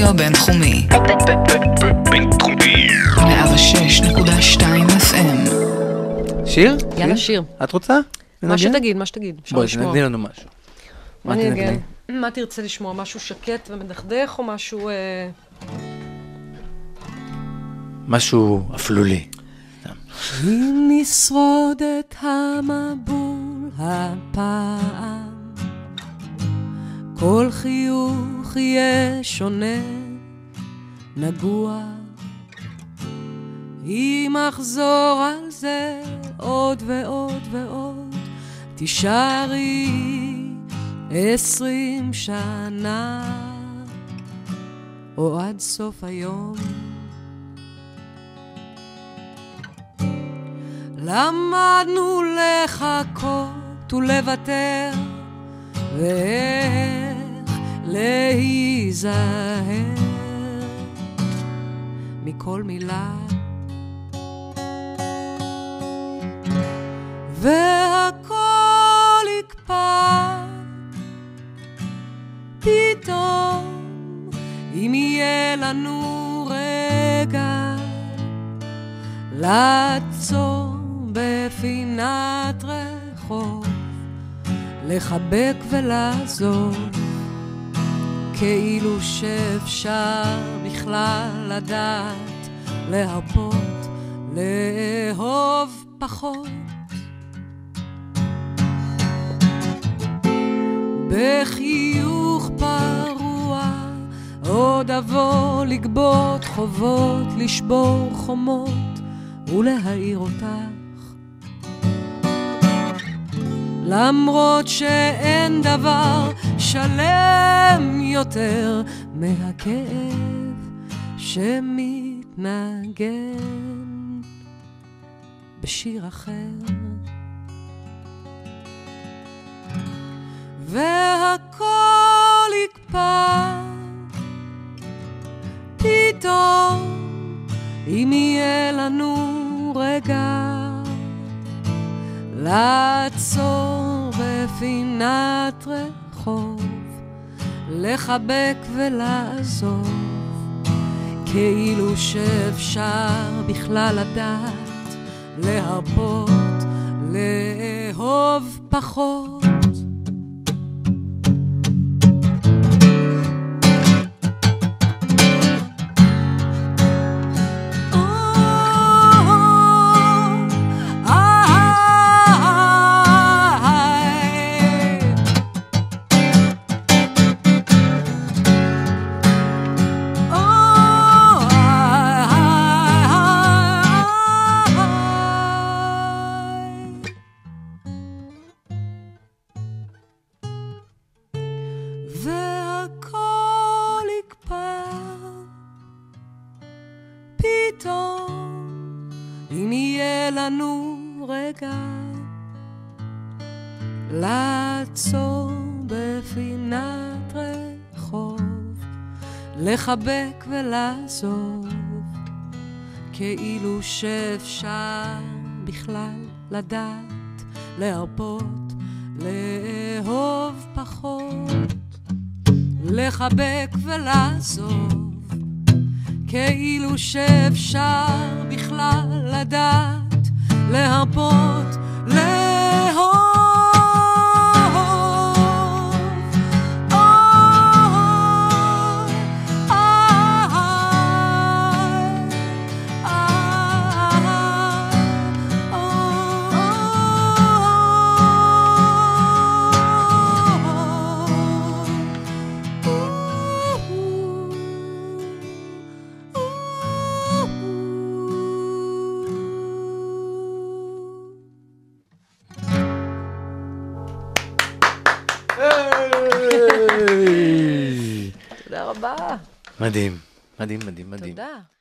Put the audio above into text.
הרדיו הבינתחומי. בינתחומי. 106.2 FM. שיר? יאללה? שיר. את רוצה? מה? שתגיד, מה שתגיד. בואי. תנגני לנו משהו. מה תנגני? מה תרצה לשמוע? משהו שקט ומדכדך, או משהו... אה, משהו אפלולי. אם נשרוד את המבול הפעם, כל חיוך יהיה שונה, נגוע. אם אחזור על זה עוד ועוד ועוד, תישארי עשרים שנה, או עד סוף היום. למדנו לחכות ולוותר, ואיך להיזהר מכל מילה. והכל יקפא פתאום, אם יהיה לנו רגע לעצור בפינת רחוב, לחבק ולעזוב, כאילו שאפשר בכלל לדעת להרפות, לאהוב פחות. בחיוך פרוע עוד אבוא לגבות חובות, לשבור חומות ולהאיר אותך. למרות שאין דבר שלם יותר מהכאב שמתנגן בשיר אחר. והכל יקפא פתאום אם יהיה לנו רגע לעצור בפינת רחוב, לחבק ולעזוב, כאילו שאפשר בכלל לדעת להרפות, לאהוב פחות. והכל יקפא פתאום אם יהיה לנו רגע לעצור בפינת רחוב, לחבק ולעזוב, כאילו שאפשר בכלל לדעת להרפות, לאהוב לחבק ולעזוב. כאילו שאפשר בכלל לדעת להרפות, תודה רבה. מדהים, מדהים, מדהים, מדהים. תודה.